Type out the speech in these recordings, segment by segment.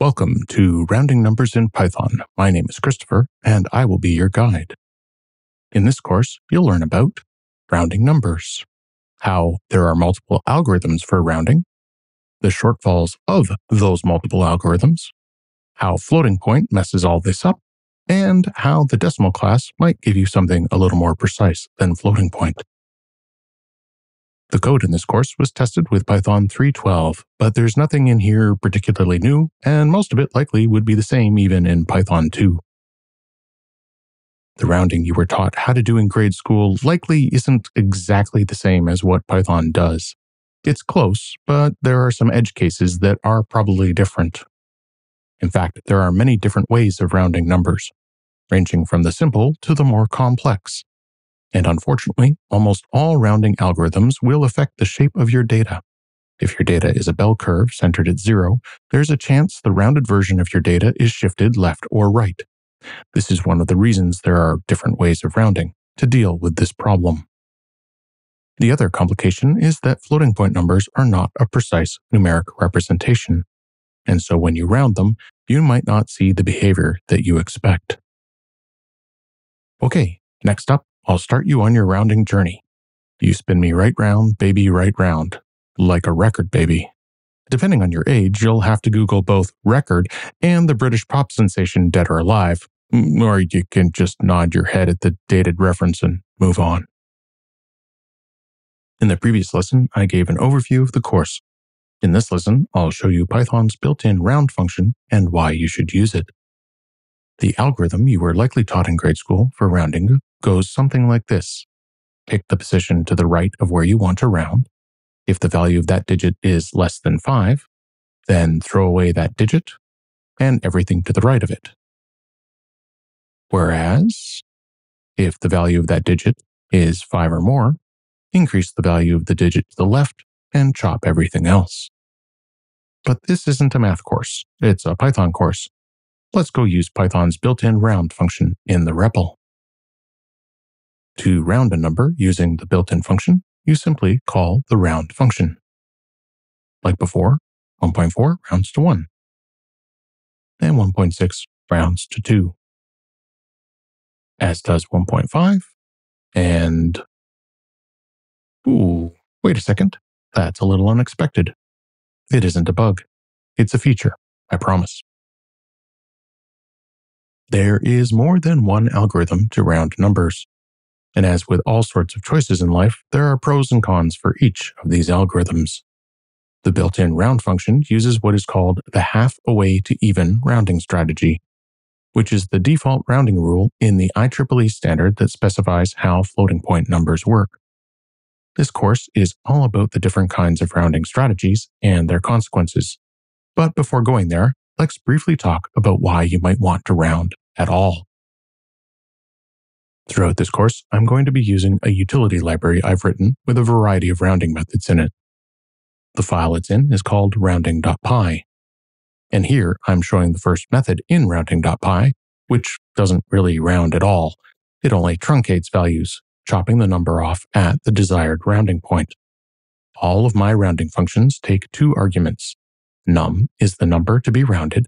Welcome to Rounding Numbers in Python. My name is Christopher, and I will be your guide. In this course, you'll learn about rounding numbers, how there are multiple algorithms for rounding, the shortfalls of those multiple algorithms, how floating point messes all this up, and how the decimal class might give you something a little more precise than floating point. The code in this course was tested with Python 3.12, but there's nothing in here particularly new, and most of it likely would be the same even in Python 2. The rounding you were taught how to do in grade school likely isn't exactly the same as what Python does. It's close, but there are some edge cases that are probably different. In fact, there are many different ways of rounding numbers, ranging from the simple to the more complex. And unfortunately, almost all rounding algorithms will affect the shape of your data. If your data is a bell curve centered at zero, there's a chance the rounded version of your data is shifted left or right. This is one of the reasons there are different ways of rounding to deal with this problem. The other complication is that floating point numbers are not a precise numeric representation. And so when you round them, you might not see the behavior that you expect. Okay, next up, I'll start you on your rounding journey. You spin me right round, baby, right round, like a record baby. Depending on your age, you'll have to Google both record and the British pop sensation Dead or Alive, mm, or you can just nod your head at the dated reference and move on. In the previous lesson, I gave an overview of the course. In this lesson, I'll show you Python's built-in round function and why you should use it. The algorithm you were likely taught in grade school for rounding goes something like this. Pick the position to the right of where you want to round. If the value of that digit is less than 5, then throw away that digit and everything to the right of it. Whereas, if the value of that digit is 5 or more, increase the value of the digit to the left and chop everything else. But this isn't a math course, it's a Python course. Let's go use Python's built-in round function in the REPL. To round a number using the built-in function, you simply call the round function. Like before, 1.4 rounds to 1, and 1.6 rounds to 2, as does 1.5, and ooh, wait a second, that's a little unexpected. It isn't a bug. It's a feature, I promise. There is more than one algorithm to round numbers. And as with all sorts of choices in life, there are pros and cons for each of these algorithms. The built in round function uses what is called the half away to even rounding strategy, which is the default rounding rule in the IEEE standard that specifies how floating point numbers work. This course is all about the different kinds of rounding strategies and their consequences. But before going there, let's briefly talk about why you might want to round at all. Throughout this course, I'm going to be using a utility library I've written with a variety of rounding methods in it. The file it's in is called rounding.py. And here I'm showing the first method in rounding.py, which doesn't really round at all. It only truncates values, chopping the number off at the desired rounding point. All of my rounding functions take two arguments. Num is the number to be rounded,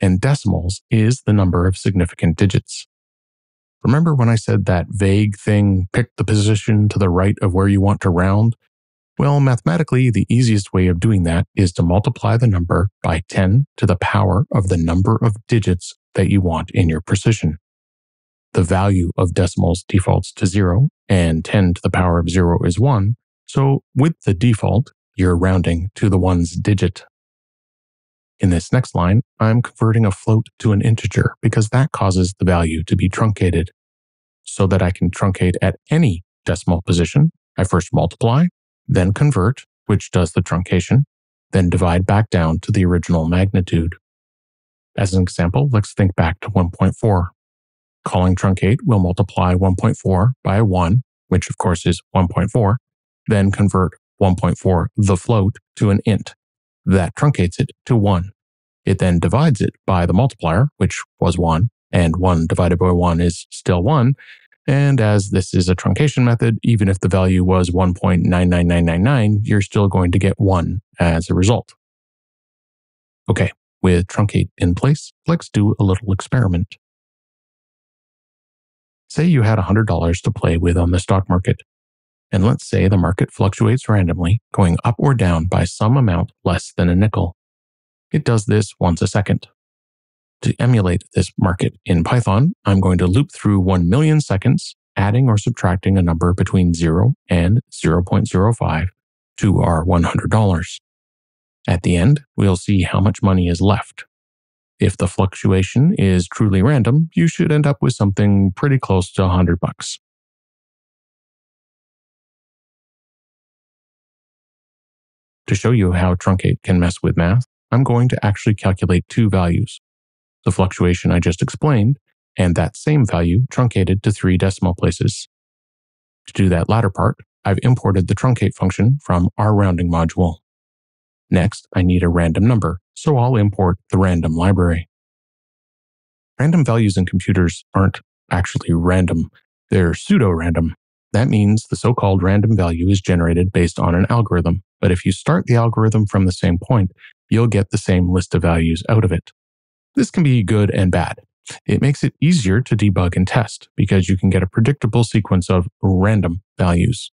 and decimals is the number of significant digits. Remember when I said that vague thing, pick the position to the right of where you want to round? Well, mathematically, the easiest way of doing that is to multiply the number by 10 to the power of the number of digits that you want in your precision. The value of decimals defaults to zero and 10 to the power of zero is one. So with the default, you're rounding to the ones digit. In this next line, I'm converting a float to an integer because that causes the value to be truncated. So that I can truncate at any decimal position, I first multiply, then convert, which does the truncation, then divide back down to the original magnitude. As an example, let's think back to 1.4. Calling truncate will multiply 1.4 by 1, which of course is 1.4, then convert 1.4 the float to an int, that truncates it to 1. It then divides it by the multiplier, which was 1, and 1 divided by 1 is still 1. And as this is a truncation method, even if the value was 1.99999, you're still going to get 1 as a result. Okay, With truncate in place, let's do a little experiment. Say you had $100 to play with on the stock market. And let's say the market fluctuates randomly, going up or down by some amount less than a nickel. It does this once a second. To emulate this market in Python, I'm going to loop through 1 million seconds, adding or subtracting a number between 0 and 0.05 to our $100. At the end, we'll see how much money is left. If the fluctuation is truly random, you should end up with something pretty close to 100 bucks. To show you how truncate can mess with math, I'm going to actually calculate two values. The fluctuation I just explained, and that same value truncated to three decimal places. To do that latter part, I've imported the truncate function from our rounding module. Next, I need a random number, so I'll import the random library. Random values in computers aren't actually random, they're pseudo-random. That means the so-called random value is generated based on an algorithm, but if you start the algorithm from the same point, you'll get the same list of values out of it. This can be good and bad. It makes it easier to debug and test because you can get a predictable sequence of random values.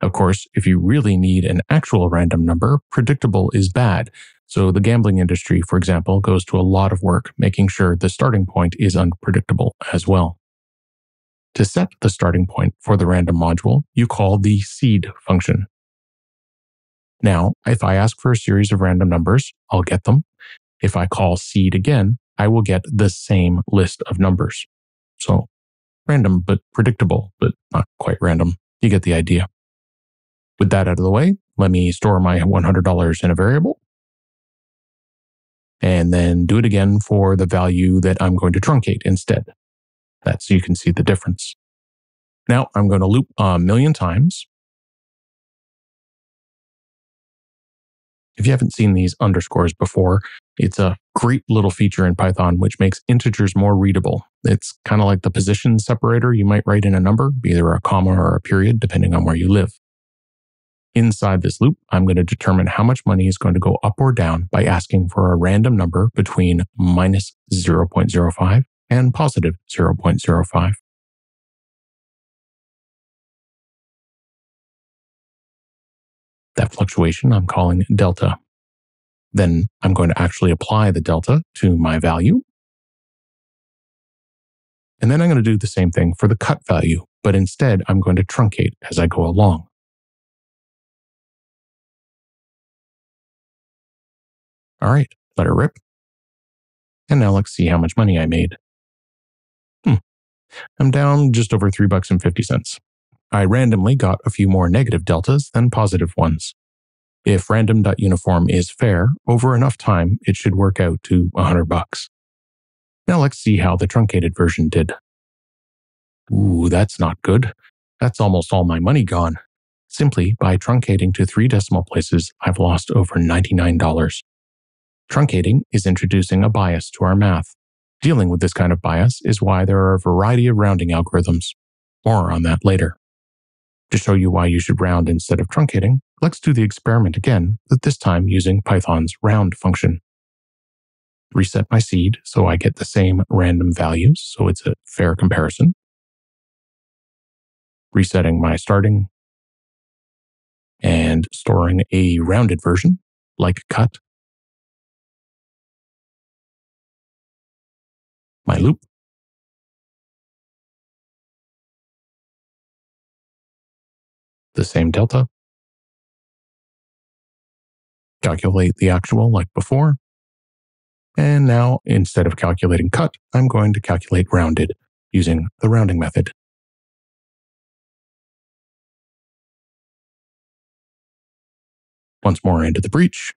Of course, if you really need an actual random number, predictable is bad. So the gambling industry, for example, goes to a lot of work making sure the starting point is unpredictable as well. To set the starting point for the random module, you call the seed function. Now, if I ask for a series of random numbers, I'll get them. If I call seed again, I will get the same list of numbers. So random, but predictable, but not quite random. You get the idea. With that out of the way, let me store my $100 in a variable and then do it again for the value that I'm going to truncate instead. That's so you can see the difference. Now I'm going to loop a million times. If you haven't seen these underscores before, it's a great little feature in Python which makes integers more readable. It's kind of like the position separator you might write in a number, either a comma or a period, depending on where you live. Inside this loop, I'm going to determine how much money is going to go up or down by asking for a random number between minus 0.05 and positive 0.05. That fluctuation I'm calling delta. Then I'm going to actually apply the delta to my value. And then I'm going to do the same thing for the cut value, but instead I'm going to truncate as I go along. All right, let her rip. And now let's see how much money I made. Hmm. I'm down just over three bucks and 50 cents. I randomly got a few more negative deltas than positive ones. If random.uniform is fair, over enough time, it should work out to 100 bucks. Now let's see how the truncated version did. Ooh, that's not good. That's almost all my money gone. Simply by truncating to three decimal places, I've lost over $99. Truncating is introducing a bias to our math. Dealing with this kind of bias is why there are a variety of rounding algorithms. More on that later. To show you why you should round instead of truncating, let's do the experiment again, but this time using Python's round function. Reset my seed so I get the same random values, so it's a fair comparison. Resetting my starting and storing a rounded version like cut. My loop the same delta. Calculate the actual like before. And now, instead of calculating cut, I'm going to calculate rounded using the rounding method. Once more into the breach.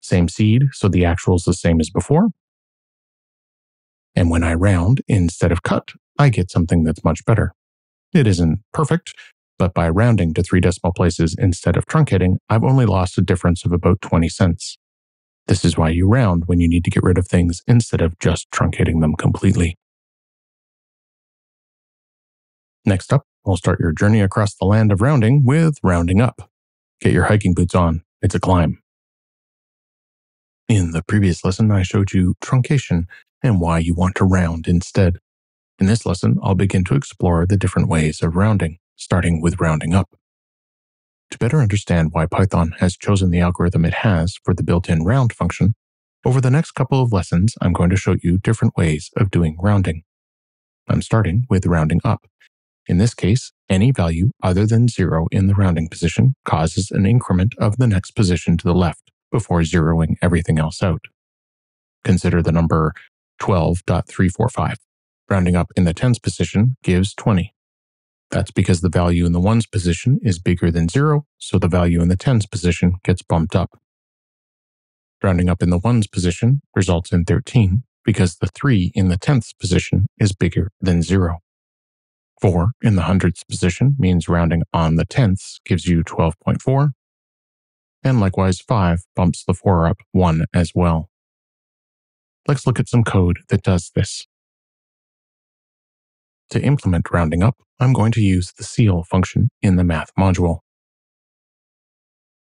Same seed, so the actual is the same as before. And when I round instead of cut, I get something that's much better. It isn't perfect, but by rounding to three decimal places instead of truncating, I've only lost a difference of about 20 cents. This is why you round when you need to get rid of things instead of just truncating them completely. Next up, we'll start your journey across the land of rounding with rounding up. Get your hiking boots on. It's a climb. In the previous lesson, I showed you truncation and why you want to round instead. In this lesson, I'll begin to explore the different ways of rounding, starting with rounding up. To better understand why Python has chosen the algorithm it has for the built-in round function, over the next couple of lessons, I'm going to show you different ways of doing rounding. I'm starting with rounding up. In this case, any value other than zero in the rounding position causes an increment of the next position to the left before zeroing everything else out. Consider the number 12.345. Rounding up in the tens position gives 20. That's because the value in the ones position is bigger than zero, so the value in the tens position gets bumped up. Rounding up in the ones position results in 13 because the 3 in the tenths position is bigger than 0. 4 in the hundredths position means rounding on the tenths gives you 12.4, and likewise 5 bumps the 4 up 1 as well. Let's look at some code that does this. To implement rounding up, I'm going to use the ceil function in the math module.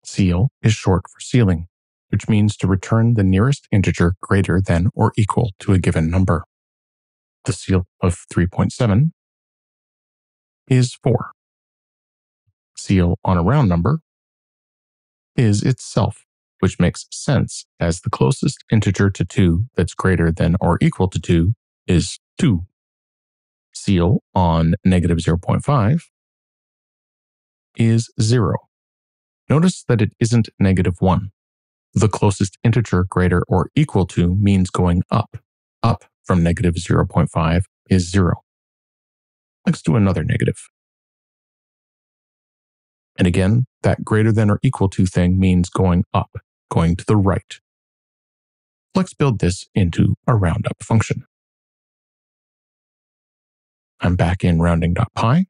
Ceil is short for ceiling, which means to return the nearest integer greater than or equal to a given number. The ceil of 3.7 is 4. Ceil on a round number is itself, which makes sense as the closest integer to 2 that's greater than or equal to 2 is 2. Ceil on negative 0.5 is 0. Notice that it isn't negative 1. The closest integer greater or equal to means going up. Up from negative 0.5 is 0. Let's do another negative. And again, that greater than or equal to thing means going up, going to the right. Let's build this into a roundup function. I'm back in rounding.py.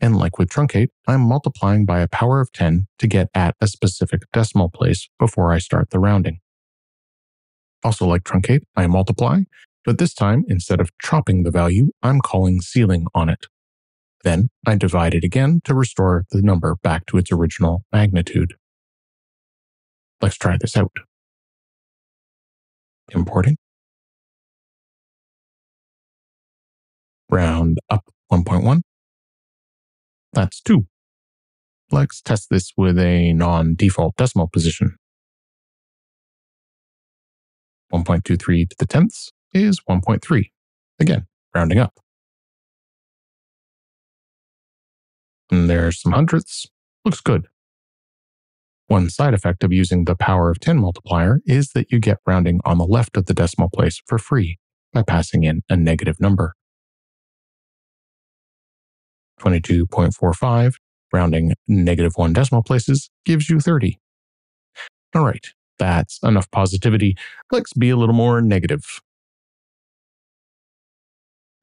And like with truncate, I'm multiplying by a power of 10 to get at a specific decimal place before I start the rounding. Also like truncate, I multiply, but this time, instead of chopping the value, I'm calling ceiling on it. Then I divide it again to restore the number back to its original magnitude. Let's try this out. Importing. Round up 1.1. That's 2. Let's test this with a non-default decimal position. 1.23 to the tenths is 1.3. Again, rounding up. And there's some hundredths. Looks good. One side effect of using the power of 10 multiplier is that you get rounding on the left of the decimal place for free by passing in a negative number. 22.45, rounding negative one decimal places, gives you 30. All right, that's enough positivity. Let's be a little more negative.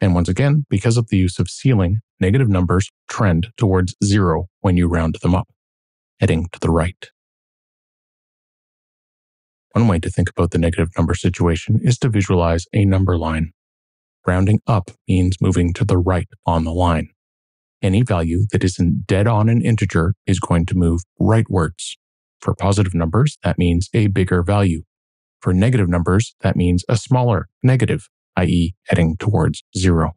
And once again, because of the use of ceiling, negative numbers trend towards zero when you round them up, heading to the right. One way to think about the negative number situation is to visualize a number line. Rounding up means moving to the right on the line. Any value that isn't dead on an integer is going to move rightwards. For positive numbers, that means a bigger value. For negative numbers, that means a smaller negative, i.e., heading towards zero.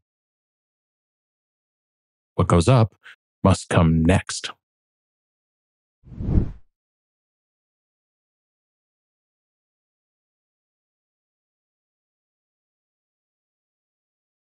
What goes up must come next.